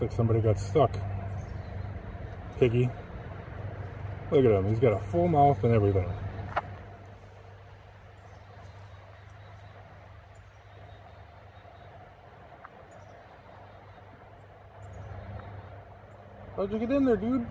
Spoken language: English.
Looks like somebody got stuck. Piggy. Look at him. He's got a full mouth and everything. How'd you get in there, dude?